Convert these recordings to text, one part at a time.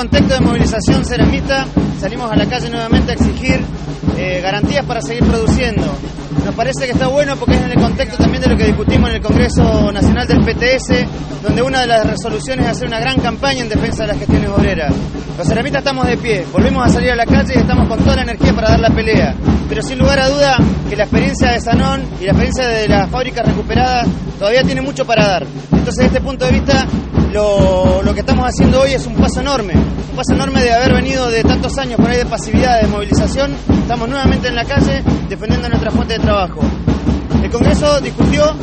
esta movilización ceramista salimos a la calle nuevamente a exigir eh, garantías para seguir produciendo. Nos parece que está bueno porque es en el contexto también de lo que discutimos en el Congreso Nacional del PTS, donde una de las resoluciones es hacer una gran campaña en defensa de las gestiones obreras. Los ceramistas estamos de pie, volvemos a salir a la calle y estamos con toda la energía para dar la pelea. Pero sin lugar a duda que la experiencia de Sanón y la experiencia de las fábricas recuperadas todavía tiene mucho para dar. Entonces, desde este punto de vista, lo, que estamos haciendo hoy es un paso enorme, un paso enorme de haber venido de tantos años por ahí de pasividad, de movilización, estamos nuevamente en la calle defendiendo nuestra fuente de trabajo. El Congreso discutió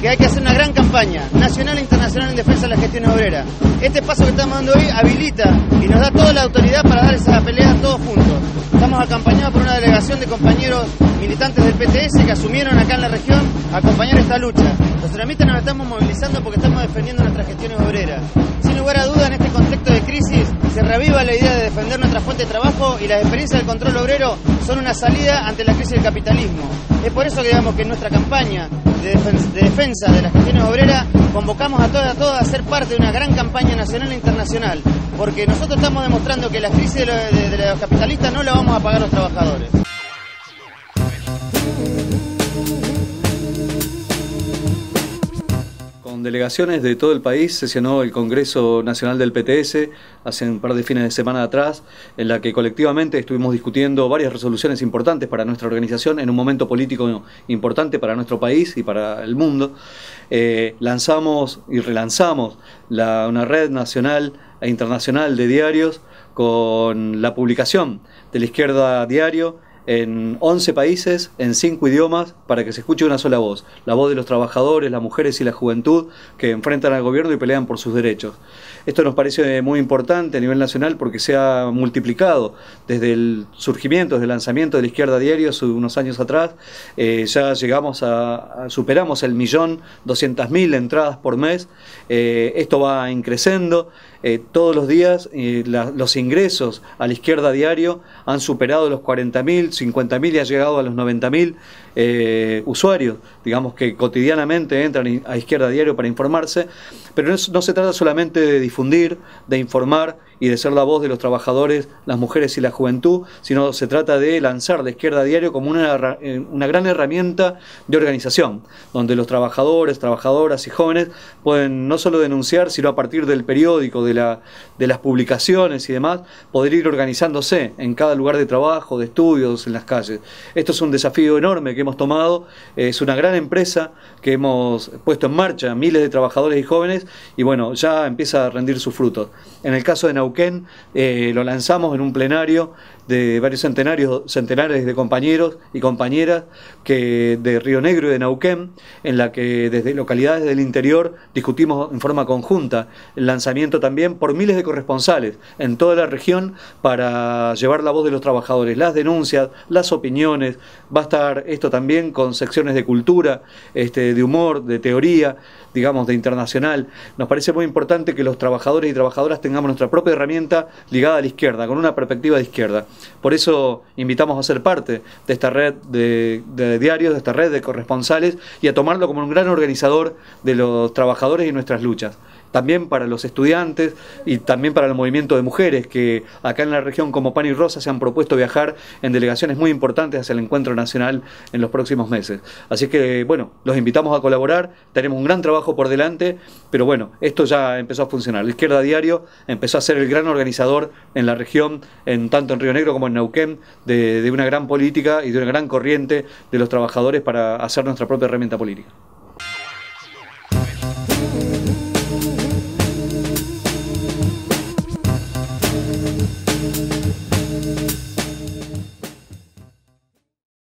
que hay que hacer una gran campaña nacional e internacional en defensa de la gestión obrera. Este paso que estamos dando hoy habilita y nos da toda la autoridad para dar esa pelea todos juntos. Estamos acompañados por una delegación de compañeros militantes del PTS que asumieron acá en la región a acompañar esta lucha. Los ceramistas nos estamos movilizando porque estamos defendiendo nuestras gestiones obreras. Sin lugar a duda, en este contexto de crisis, se reviva la idea de defender nuestra fuente de trabajo y las experiencias del control obrero son una salida ante la crisis del capitalismo. Es por eso que que en nuestra campaña de, de defensa de las gestiones obreras convocamos a todas, a todas a ser parte de una gran campaña nacional e internacional, porque nosotros estamos demostrando que la crisis de, lo, de, de los capitalistas no la vamos a pagar los trabajadores. Con delegaciones de todo el país sesionó el Congreso Nacional del PTS hace un par de fines de semana atrás, en la que colectivamente estuvimos discutiendo varias resoluciones importantes para nuestra organización en un momento político importante para nuestro país y para el mundo. Eh, lanzamos y relanzamos la, una red nacional e internacional de diarios con la publicación de la izquierda diario en 11 países, en 5 idiomas, para que se escuche una sola voz, la voz de los trabajadores, las mujeres y la juventud que enfrentan al gobierno y pelean por sus derechos. Esto nos parece muy importante a nivel nacional porque se ha multiplicado desde el surgimiento, desde el lanzamiento de la izquierda diario hace unos años atrás, eh, ya llegamos a, superamos el millón doscientas mil entradas por mes, eh, esto va increciendo, eh, todos los días los ingresos a la izquierda diario han superado los 40.000, 50.000 y ha llegado a los 90.000 eh, usuarios, digamos que cotidianamente entran a izquierda diario para informarse, pero no, no se trata solamente de difundir, de informar y de ser la voz de los trabajadores, las mujeres y la juventud, sino se trata de lanzar la izquierda diario como una, una gran herramienta de organización, donde los trabajadores, trabajadoras y jóvenes pueden no solo denunciar, sino a partir del periódico, de, la, de las publicaciones y demás, poder ir organizándose en cada lugar de trabajo, de estudios, en las calles. Esto es un desafío enorme que hemos tomado, es una gran empresa que hemos puesto en marcha, miles de trabajadores y jóvenes, y bueno, ya empieza a rendir sus frutos. En el caso de Neuquén, eh, lo lanzamos en un plenario de varios centenarios, centenares de compañeros y compañeras que de Río Negro y de Neuquén, en la que desde localidades del interior discutimos en forma conjunta el lanzamiento también por miles de corresponsales en toda la región para llevar la voz de los trabajadores, las denuncias, las opiniones. Va a estar esto también con secciones de cultura, este, de humor, de teoría, digamos, de internacional. Nos parece muy importante que los trabajadores y trabajadoras tengamos nuestra propia herramienta ligada a la izquierda, con una perspectiva de izquierda. Por eso invitamos a ser parte de esta red de, de, diarios, de esta red de corresponsales y a tomarlo como un gran organizador de los trabajadores y nuestras luchas también para los estudiantes y también para el movimiento de mujeres que acá en la región como Pan y Rosa se han propuesto viajar en delegaciones muy importantes hacia el encuentro nacional en los próximos meses. Así que bueno, los invitamos a colaborar, tenemos un gran trabajo por delante, pero bueno, esto ya empezó a funcionar. La Izquierda Diario empezó a ser el gran organizador en la región, en tanto en Río Negro como en Neuquén, de, de una gran política y de una gran corriente de los trabajadores para hacer nuestra propia herramienta política.